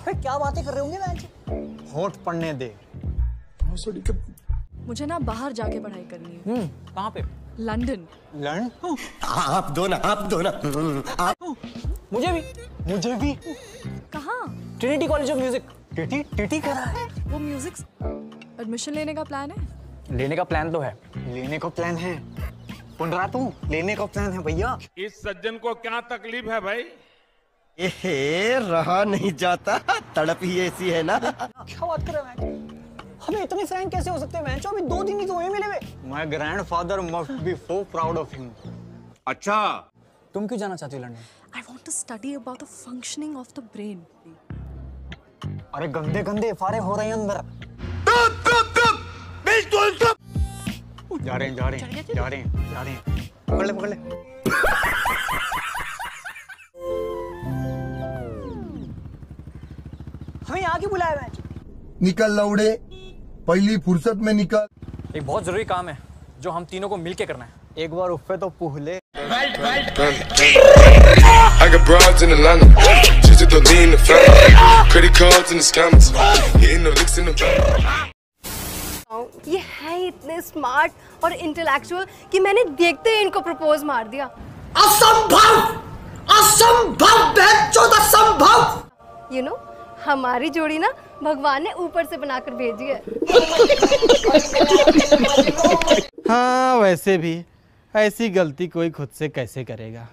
अरे क्या बातें कर रहे होंगे मैच होठ पढ़ने दे। मुझे ना बाहर जाके पढ़ाई करनी है। हम्म कहाँ पे? लंदन। लर्न आप दो ना आप दो ना। आप मुझे भी मुझे भी। कहाँ? Trinity College of Music TT TT करा है? वो म्यूज़िक एडमिशन लेने का प्लान है? लेने का प्लान तो है। लेने का प्लान है। सुन रहा तू लेने का प्लान है भैया। इस सज्जन को क्या तकलीफ़ है भाई? एहे रहा नहीं जाता। तड़प ही ऐसी है ना। क्या बात कर रहे हैं हमें इतने फ्रैंक कैसे हो सकते हैं मैच? अभी दो दिन ही तो हुए मिले हुए। My grandfather must be so proud of him अच्छा। तुम क्यों जाना चाहती हो London? I want to study about the functioning of the brain अरे गंदे गंदे फारे हो रहे हैं अंदर। जा रहे हैं जा रहे हैं जा रहे हैं जा रहे हैं। पकड़ ले पकड़ ले। हमें यहाँ क्यों बुलाया मैच निकल लौड़े पहली फुर्सत में निकल एक बहुत ज़रूरी काम है जो हम तीनों को मिलके करना है एक बार उफ तो पूहले I got broads in Atlanta. Just to lean in the family. Credit cards and the scammers. Hitting the licks in the back. ये है इतने स्मार्ट और इंटेलेक्चुअल कि मैंने देखते ही इनको प्रपोज मार दिया असंभव असंभव असंभव यू नो हमारी जोड़ी ना भगवान ने ऊपर से बनाकर भेजी है। हाँ वैसे भी ऐसी गलती कोई खुद से कैसे करेगा?